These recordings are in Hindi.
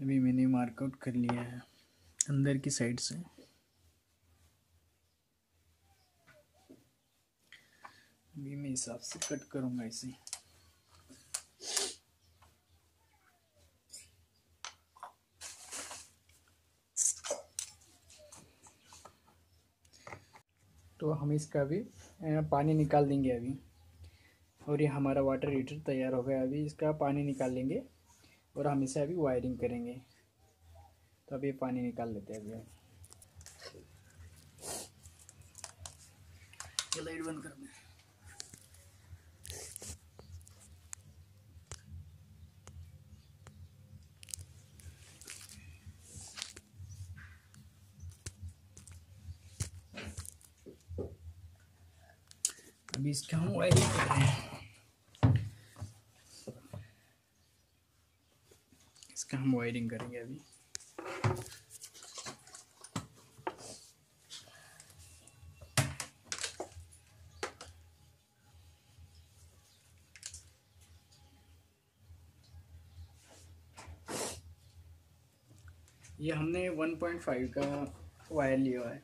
मार्कआउट कर लिया है, अंदर की साइड से। अभी मैं हिसाब से कट करूँगा इसे। तो हम इसका भी पानी निकाल देंगे अभी। और ये हमारा वाटर हीटर तैयार हो गया अभी, इसका पानी निकाल लेंगे। और हम इसे अभी वायरिंग करेंगे। तो अभी पानी निकाल लेते हैं अभी लाइट बंद कर अभी इसका हम वायरिंग कर रहे हैं। इसका हम वायरिंग करेंगे अभी। ये हमने 1.5 का वायर लिया है।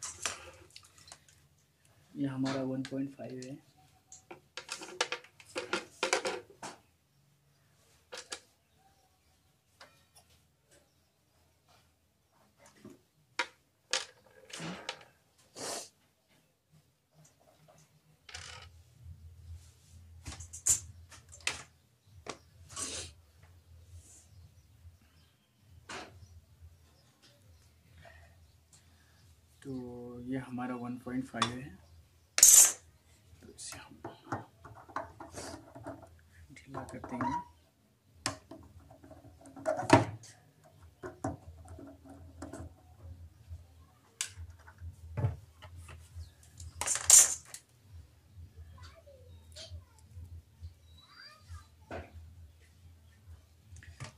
ये हमारा 1.5 है तो ये हमारा 1.5 है। तो इसे हम ढीला कर देंगे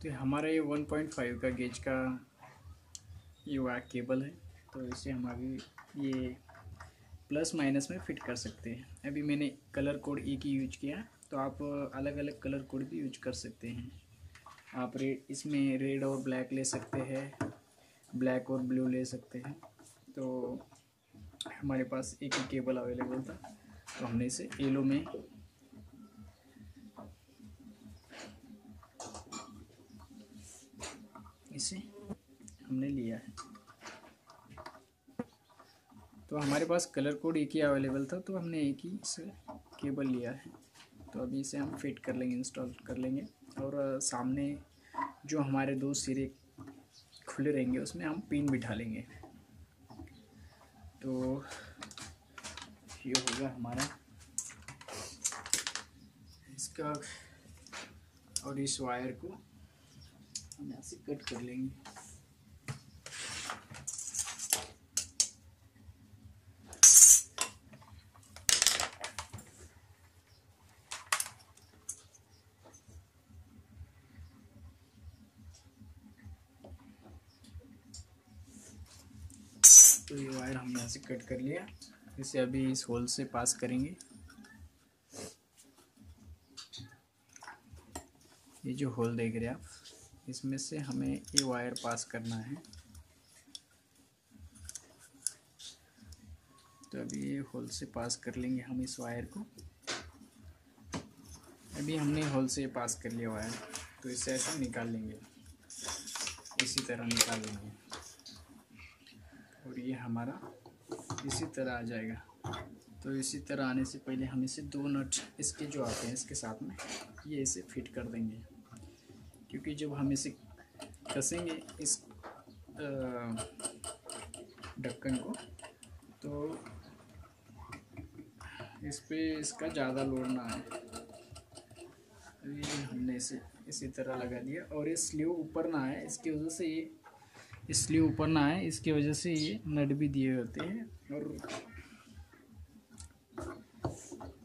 तो हमारा ये 1.5 का गेज का ये वायर केबल है। तो इसे हम अभी ये प्लस माइनस में फिट कर सकते हैं। अभी मैंने कलर कोड एक ही यूज़ किया तो आप अलग अलग कलर कोड भी यूज़ कर सकते हैं। आप रेड इसमें रेड और ब्लैक ले सकते हैं ब्लैक और ब्लू ले सकते हैं। तो हमारे पास एक ही केबल अवेलेबल था तो हमने इसे येलो में इसे हमने लिया है। तो हमारे पास कलर कोड एक ही अवेलेबल था तो हमने एक ही से केबल लिया है। तो अभी इसे हम फिट कर लेंगे इंस्टॉल कर लेंगे। और सामने जो हमारे दो सिरे खुले रहेंगे, उसमें हम पिन बिठा लेंगे। तो ये होगा हमारा। इसका और इस वायर को हम ऐसे कट कर लेंगे। तो ये वायर हम यहाँ से कट कर लिया। इसे अभी इस होल से पास करेंगे। ये जो होल देख रहे आप, इसमें से हमें ये वायर पास करना है। तो अभी ये होल से पास कर लेंगे हम इस वायर को। अभी हमने होल से पास कर लिया वायर तो इसे ऐसा निकाल लेंगे। इसी तरह निकाल लेंगे। और ये हमारा इसी तरह आ जाएगा। तो इसी तरह आने से पहले हम इसे दो नट इसके जो आते हैं, इसके साथ में ये इसे फिट कर देंगे। क्योंकि जब हम इसे कसेंगे इस ढक्कन को तो इस पर इसका ज़्यादा लोड ना आए। अभी हमने इसे इसी तरह लगा दिया और ये स्लीव ऊपर ना आए, इसकी वजह से ये इसलिए ऊपर ना आए, इसकी वजह से ये नट भी दिए होते हैं और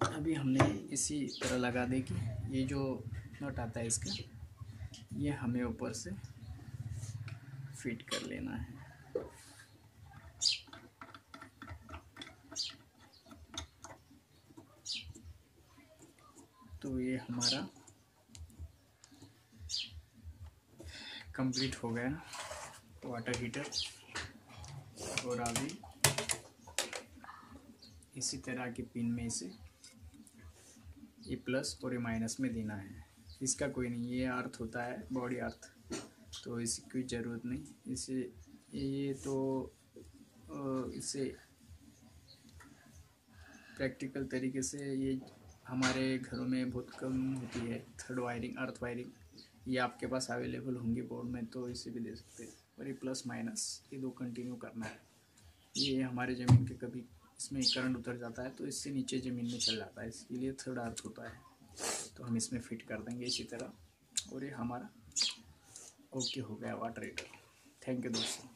अभी हमने इसी तरह लगा दे कि ये जो नट आता है इसका, ये हमें ऊपर से फिट कर लेना है। तो ये हमारा कंप्लीट हो गया। वाटर हीटर और अभी इसी तरह के पिन में इसे ये प्लस और ये माइनस में देना है। इसका कोई नहीं, ये अर्थ होता है बॉडी अर्थ। तो इसकी कोई ज़रूरत नहीं। इसे, ये तो इसे प्रैक्टिकल तरीके से ये हमारे घरों में बहुत कम होती है। थर्ड वायरिंग अर्थ वायरिंग ये आपके पास अवेलेबल होंगी बोर्ड में तो इसे भी दे सकते हैं। और ये प्लस माइनस, ये दो कंटिन्यू करना है। ये हमारे ज़मीन के कभी इसमें करंट उतर जाता है तो इससे नीचे ज़मीन में चल जाता है। इसके लिए थर्ड अर्थ होता है। तो हम इसमें फिट कर देंगे इसी तरह। और ये हमारा ओके हो गया वाटर हीटर थैंक यू दोस्तों।